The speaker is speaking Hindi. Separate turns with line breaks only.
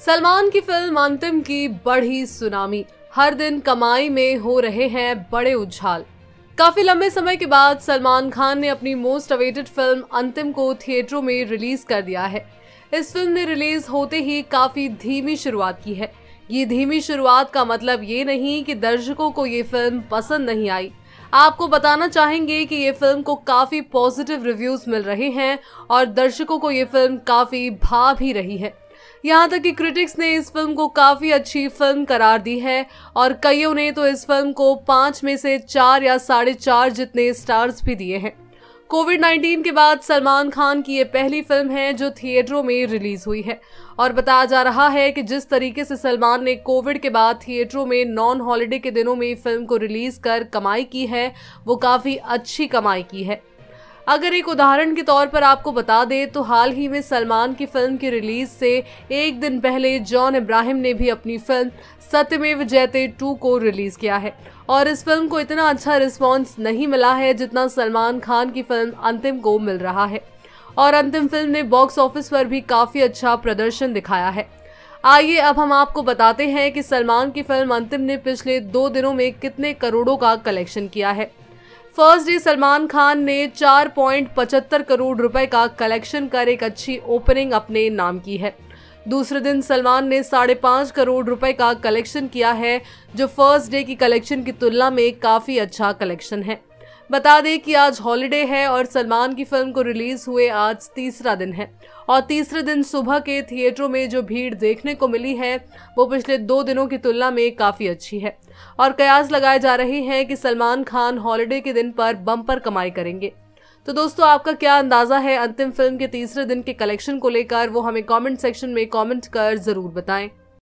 सलमान की फ़िल्म अंतिम की बढ़ी सुनामी। हर दिन कमाई में हो रहे हैं बड़े उछाल। काफ़ी लंबे समय के बाद सलमान खान ने अपनी मोस्ट अवेटेड फ़िल्म अंतिम को थिएटरों में रिलीज़ कर दिया है। इस फ़िल्म ने रिलीज़ होते ही काफ़ी धीमी शुरुआत की है। ये धीमी शुरुआत का मतलब ये नहीं कि दर्शकों को ये फ़िल्म पसंद नहीं आई। आपको बताना चाहेंगे कि ये फ़िल्म को काफ़ी पॉजिटिव रिव्यूज़ मिल रहे हैं और दर्शकों को ये फ़िल्म काफ़ी भा भी रही है। यहाँ तक कि क्रिटिक्स ने इस फ़िल्म को काफ़ी अच्छी फ़िल्म करार दी है और कईयों ने तो इस फ़िल्म को पाँच में से चार या साढ़े चार जितने स्टार्स भी दिए हैं। कोविड 19 के बाद सलमान खान की ये पहली फ़िल्म है जो थिएटरों में रिलीज़ हुई है और बताया जा रहा है कि जिस तरीके से सलमान ने कोविड के बाद थिएटरों में नॉन हॉलिडे के दिनों में फ़िल्म को रिलीज़ कर कमाई की है, वो काफ़ी अच्छी कमाई की है। अगर एक उदाहरण के तौर पर आपको बता दें तो हाल ही में सलमान की फ़िल्म की रिलीज़ से एक दिन पहले जॉन इब्राहिम ने भी अपनी फ़िल्म सत्यमेव जयते टू को रिलीज़ किया है। और इस फ़िल्म को इतना अच्छा रिस्पॉन्स नहीं मिला है जितना सलमान खान की फ़िल्म अंतिम को मिल रहा है। और अंतिम फ़िल्म ने बॉक्स ऑफ़िस पर भी काफ़ी अच्छा प्रदर्शन दिखाया है। आइए अब हम आपको बताते हैं कि सलमान की फ़िल्म अंतिम ने पिछले दो दिनों में कितने करोड़ों का कलेक्शन किया है। फ़र्स्ट डे सलमान खान ने चार पॉइंट पचहत्तर करोड़ रुपए का कलेक्शन कर एक अच्छी ओपनिंग अपने नाम की है। दूसरे दिन सलमान ने साढ़े पाँच करोड़ रुपए का कलेक्शन किया है, जो फ़र्स्ट डे की कलेक्शन की तुलना में काफ़ी अच्छा कलेक्शन है। बता दें कि आज हॉलिडे है और सलमान की फ़िल्म को रिलीज़ हुए आज तीसरा दिन है। और तीसरे दिन सुबह के थिएटरों में जो भीड़ देखने को मिली है, वो पिछले दो दिनों की तुलना में काफ़ी अच्छी है। और कयास लगाए जा रहे हैं कि सलमान खान हॉलिडे के दिन पर बम्पर कमाई करेंगे। तो दोस्तों, आपका क्या अंदाज़ा है अंतिम फ़िल्म के तीसरे दिन के कलेक्शन को लेकर? वो हमें कमेंट सेक्शन में कमेंट कर ज़रूर बताएँ।